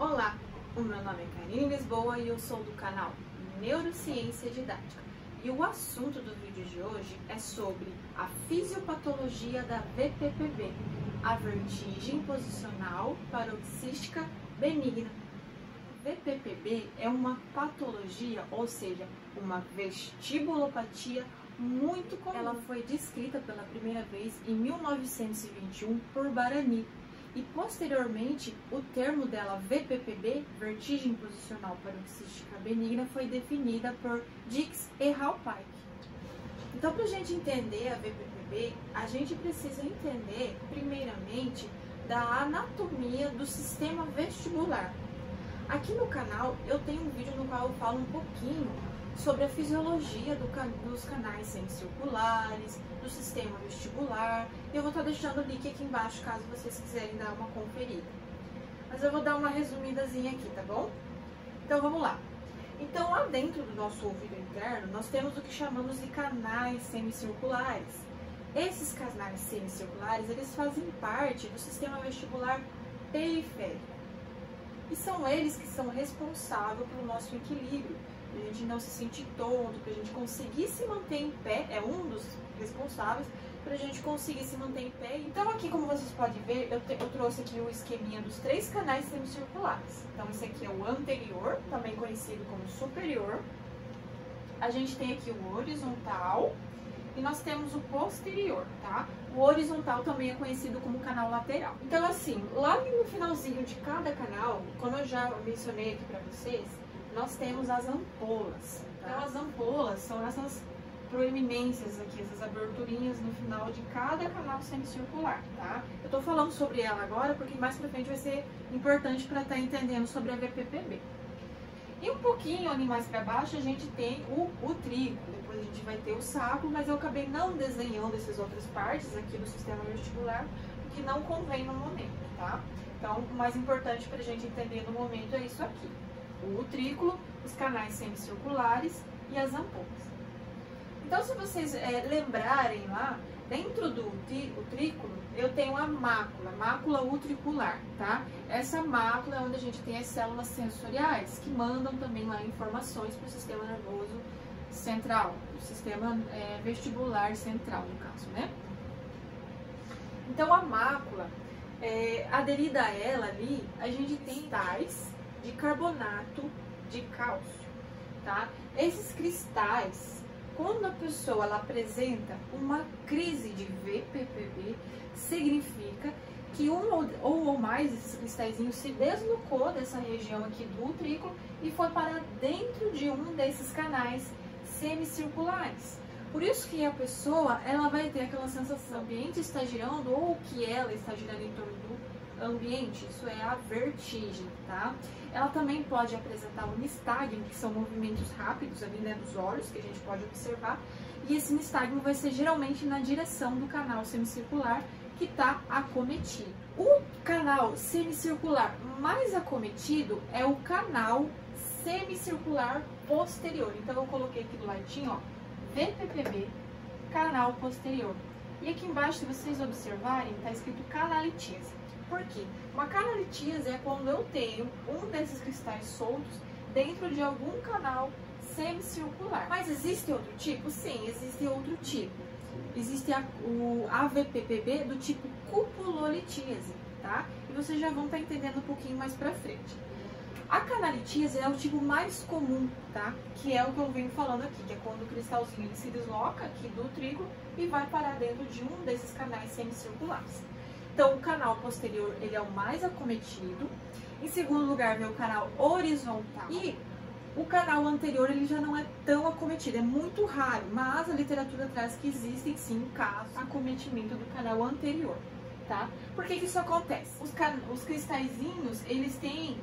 Olá, o meu nome é Karine Lisboa e eu sou do canal Neurociência Didática. E o assunto do vídeo de hoje é sobre a fisiopatologia da VPPB, a vertigem posicional paroxística benigna. VPPB é uma patologia, ou seja, uma vestibulopatia muito comum. Ela foi descrita pela primeira vez em 1921 por Barani e posteriormente o termo dela VPPB, vertigem posicional paroxística benigna, foi definida por Dix e Halpike. Então, para a gente entender a VPPB, a gente precisa entender, primeiramente, da anatomia do sistema vestibular. Aqui no canal eu tenho um vídeo no qual eu falo um pouquinho sobre a fisiologia do, dos canais semicirculares, do sistema vestibular. Eu vou estar deixando o link aqui embaixo caso vocês quiserem dar uma conferida. Mas eu vou dar uma resumidazinha aqui, tá bom? Então vamos lá. Então lá dentro do nosso ouvido interno nós temos o que chamamos de canais semicirculares. Esses canais semicirculares eles fazem parte do sistema vestibular periférico. E são eles que são responsáveis pelo nosso equilíbrio, a gente não se sentir tonto, para a gente conseguir se manter em pé, é um dos responsáveis para a gente conseguir se manter em pé. Então aqui, como vocês podem ver, eu, te, eu trouxe aqui o esqueminha dos três canais semicirculares. Então esse aqui é o anterior, também conhecido como superior. A gente tem aqui o horizontal e nós temos o posterior, tá? O horizontal também é conhecido como canal lateral. Então assim, lá no finalzinho de cada canal, como eu já mencionei aqui para vocês, nós temos as ampolas. Tá? Então, as ampolas são essas proeminências aqui, essas aberturinhas no final de cada canal semicircular, tá? Eu tô falando sobre ela agora porque mais pra frente vai ser importante para estar tá entendendo sobre a VPPB. E um pouquinho ali mais para baixo a gente tem o, o trigo, depois a gente vai ter o saco, mas eu acabei não desenhando essas outras partes aqui do sistema vestibular, porque não convém no momento, tá? Então, o mais importante para a gente entender no momento é isso aqui o utrículo, os canais semicirculares e as ampolas. Então, se vocês é, lembrarem lá, dentro do utrículo, eu tenho a mácula, mácula utricular, tá? Essa mácula é onde a gente tem as células sensoriais, que mandam também lá informações para o sistema nervoso central, o sistema é, vestibular central, no caso, né? Então, a mácula, é, aderida a ela ali, a gente tem tais de carbonato de cálcio, tá? Esses cristais, quando a pessoa ela apresenta uma crise de VPPB, significa que um ou, ou mais desses cristalzinhos se deslocou dessa região aqui do utrículo e foi para dentro de um desses canais semicirculares. Por isso que a pessoa ela vai ter aquela sensação, o ambiente está girando ou que ela está girando em torno do ambiente, isso é a vertigem, tá? Ela também pode apresentar o nistagmo, que são movimentos rápidos ali, né, dos olhos, que a gente pode observar, e esse nistagmo vai ser geralmente na direção do canal semicircular que está acometido. O canal semicircular mais acometido é o canal semicircular posterior. Então, eu coloquei aqui do ladinho, ó, VPPB, canal posterior. E aqui embaixo, se vocês observarem, está escrito canalitíase. Por quê? Uma canalitíase é quando eu tenho um desses cristais soltos dentro de algum canal semicircular. Mas existe outro tipo? Sim, existe outro tipo. Existe a, o AVPPB do tipo cupulolitíase, tá? E vocês já vão estar tá entendendo um pouquinho mais pra frente. A canalitíase é o tipo mais comum, tá? Que é o que eu venho falando aqui, que é quando o cristalzinho se desloca aqui do trigo e vai parar dentro de um desses canais semicirculares. Então, o canal posterior ele é o mais acometido. Em segundo lugar, vem o canal horizontal. E o canal anterior ele já não é tão acometido, é muito raro, mas a literatura traz que existem sim casos de acometimento do canal anterior, tá? Por que, que isso acontece? Os, os cristalzinhos, eles têm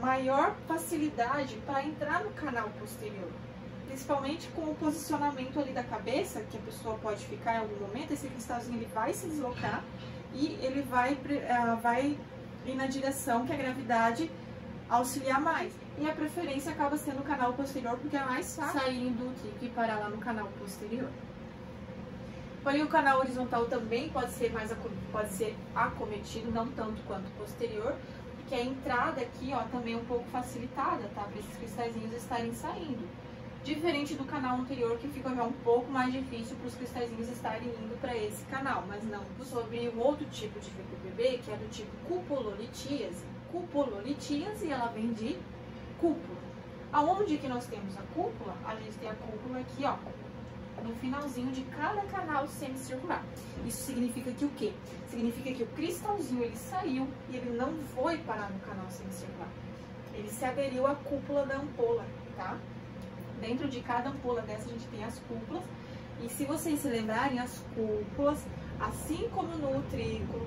maior facilidade para entrar no canal posterior, principalmente com o posicionamento ali da cabeça, que a pessoa pode ficar em algum momento, esse cristalzinho ele vai se deslocar e ele vai, uh, vai ir na direção que a gravidade auxiliar mais. E a preferência acaba sendo o canal posterior, porque é mais fácil sair do trigo e parar lá no canal posterior. Porém, o canal horizontal também pode ser mais pode ser acometido, não tanto quanto posterior, que a entrada aqui, ó, também é um pouco facilitada, tá? Para esses cristalzinhos estarem saindo. Diferente do canal anterior, que fica já um pouco mais difícil para os cristalzinhos estarem indo para esse canal. Mas não, sobre o outro tipo de VPPB, que é do tipo cupulolitíase. Cupulolitíase, ela vem de cúpula. Aonde que nós temos a cúpula? A gente tem a cúpula aqui, ó, no finalzinho de cada canal semicircular. Isso significa que o quê? Significa que o cristalzinho ele saiu e ele não foi parar no canal semicircular. Ele se aderiu à cúpula da ampola, tá? Dentro de cada ampola dessa a gente tem as cúpulas. E se vocês se lembrarem, as cúpulas, assim como no utrículo,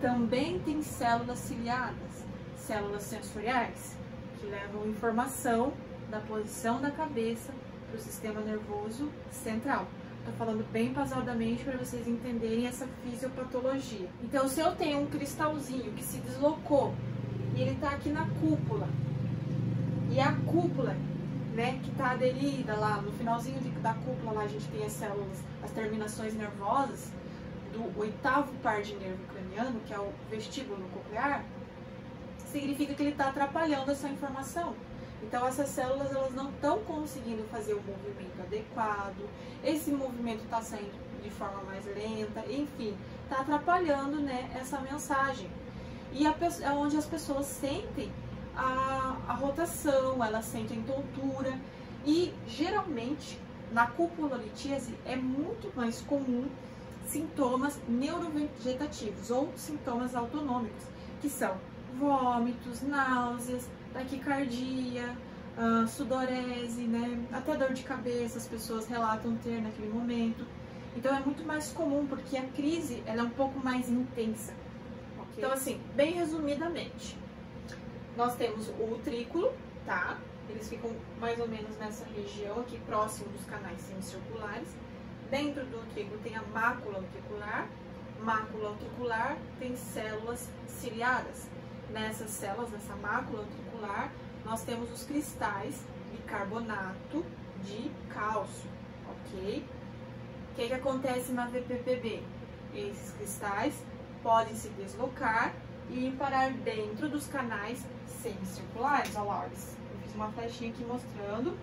também tem células ciliadas, células sensoriais, que levam informação da posição da cabeça para o sistema nervoso central. Estou falando bem pausadamente para vocês entenderem essa fisiopatologia. Então, se eu tenho um cristalzinho que se deslocou e ele está aqui na cúpula, e a cúpula, né, que está aderida lá no finalzinho de, da cúpula, lá a gente tem as células, as terminações nervosas do oitavo par de nervo craniano, que é o vestíbulo coclear, significa que ele está atrapalhando essa informação. Então essas células elas não estão conseguindo fazer o movimento adequado, esse movimento está saindo de forma mais lenta, enfim, está atrapalhando né, essa mensagem. E a, é onde as pessoas sentem a, a rotação, elas sentem tontura e geralmente na cupulolitíase é muito mais comum sintomas neurovegetativos ou sintomas autonômicos, que são vômitos, náuseas, taquicardia, uh, sudorese, né? Até dor de cabeça as pessoas relatam ter naquele momento. Então é muito mais comum porque a crise ela é um pouco mais intensa. Okay? Então assim, bem resumidamente, nós temos o utrículo, tá? Eles ficam mais ou menos nessa região aqui próximo dos canais semicirculares. Dentro do utrículo tem a mácula utricular. Mácula utricular tem células ciliadas. Nessas células, nessa mácula utricular, nós temos os cristais de carbonato de cálcio, ok? O que, que acontece na VPPB? Esses cristais podem se deslocar e parar dentro dos canais semicirculares. Olha lá, eu fiz uma flechinha aqui mostrando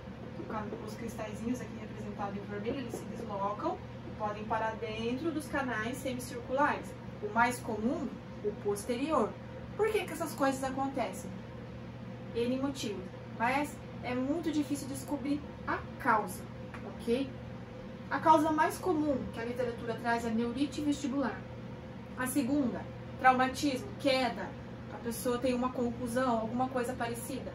os cristalzinhos aqui representados em vermelho, eles se deslocam e podem parar dentro dos canais semicirculares. O mais comum, o posterior. Por que, que essas coisas acontecem? N motivos, mas é muito difícil descobrir a causa, ok? A causa mais comum que a literatura traz é neurite vestibular. A segunda, traumatismo, queda, a pessoa tem uma conclusão, alguma coisa parecida.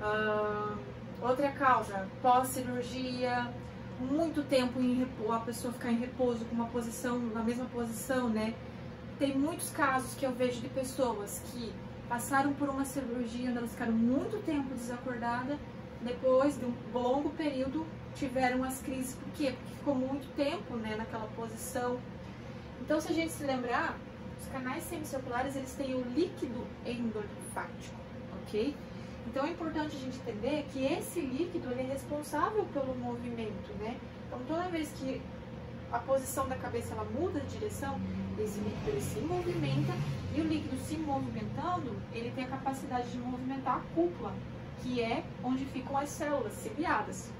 Uh, outra causa, pós-cirurgia, muito tempo em repouso, a pessoa ficar em repouso com uma posição, na mesma posição, né? Tem muitos casos que eu vejo de pessoas que passaram por uma cirurgia onde elas ficaram muito tempo desacordadas, depois de um longo período tiveram as crises. Por quê? Porque ficou muito tempo né, naquela posição. Então, se a gente se lembrar, os canais semicirculares eles têm o líquido endolinfático, ok? Então é importante a gente entender que esse líquido ele é responsável pelo movimento, né? Então toda vez que a posição da cabeça ela muda de direção, esse líquido ele se movimenta e o líquido se movimentando, ele tem a capacidade de movimentar a cúpula, que é onde ficam as células ciliadas.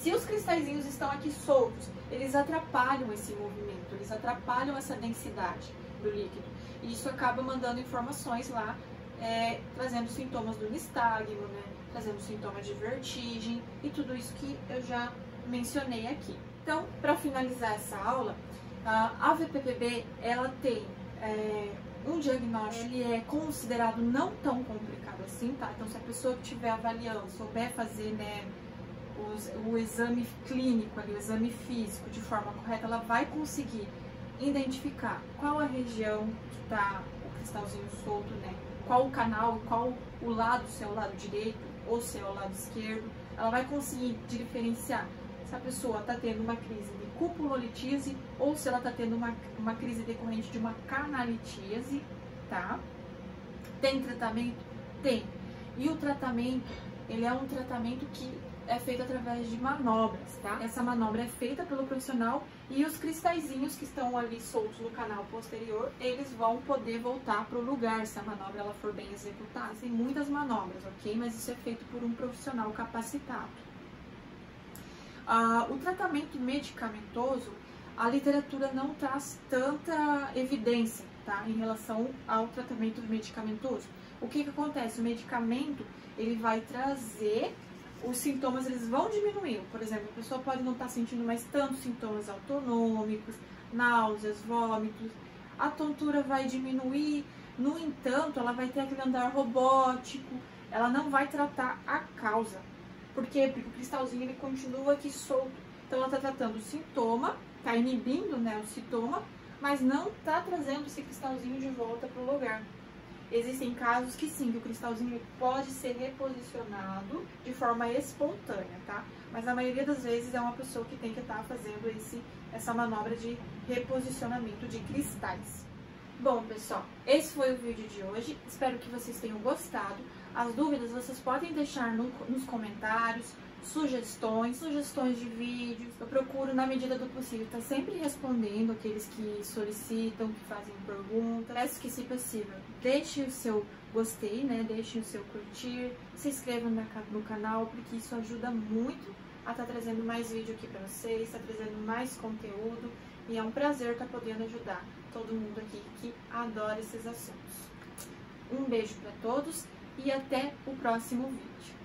Se os cristalzinhos estão aqui soltos, eles atrapalham esse movimento, eles atrapalham essa densidade do líquido. E isso acaba mandando informações lá, é, trazendo sintomas do nistagmo, né? trazendo sintomas de vertigem e tudo isso que eu já mencionei aqui. Então, para finalizar essa aula, a VPPB ela tem é, um diagnóstico, ele é considerado não tão complicado assim, tá? Então, se a pessoa que estiver avaliando souber fazer, né, os, o exame clínico ali, o exame físico de forma correta, ela vai conseguir identificar qual a região que está o cristalzinho solto, né? Qual o canal, qual o lado, se é o lado direito ou se é o lado esquerdo. Ela vai conseguir diferenciar se a pessoa está tendo uma crise de cupulolitíase ou se ela está tendo uma, uma crise decorrente de uma canalitíase, tá? Tem tratamento? Tem. E o tratamento, ele é um tratamento que é feito através de manobras, tá? Essa manobra é feita pelo profissional e os cristalzinhos que estão ali soltos no canal posterior, eles vão poder voltar para o lugar se a manobra ela for bem executada. Tem muitas manobras, ok? Mas isso é feito por um profissional capacitado. Ah, o tratamento medicamentoso, a literatura não traz tanta evidência tá, em relação ao tratamento medicamentoso. O que, que acontece? O medicamento ele vai trazer os sintomas eles vão diminuir. Por exemplo, a pessoa pode não estar tá sentindo mais tantos sintomas autonômicos, náuseas, vômitos. A tontura vai diminuir, no entanto, ela vai ter aquele andar robótico, ela não vai tratar a causa. Por quê? Porque o cristalzinho ele continua aqui solto. Então ela está tratando o sintoma, está inibindo né, o sintoma, mas não está trazendo esse cristalzinho de volta para o lugar. Existem casos que sim, que o cristalzinho pode ser reposicionado de forma espontânea, tá? Mas na maioria das vezes é uma pessoa que tem que estar tá fazendo esse, essa manobra de reposicionamento de cristais. Bom, pessoal, esse foi o vídeo de hoje. Espero que vocês tenham gostado. As dúvidas vocês podem deixar no, nos comentários sugestões, sugestões de vídeos. Eu procuro, na medida do possível, estar tá sempre respondendo aqueles que solicitam, que fazem perguntas. Peço que, se possível, deixe o seu gostei, né? Deixe o seu curtir, se inscreva no canal, porque isso ajuda muito a estar tá trazendo mais vídeo aqui para vocês, está trazendo mais conteúdo e é um prazer estar tá podendo ajudar todo mundo aqui que adora esses assuntos. Um beijo para todos e até o próximo vídeo.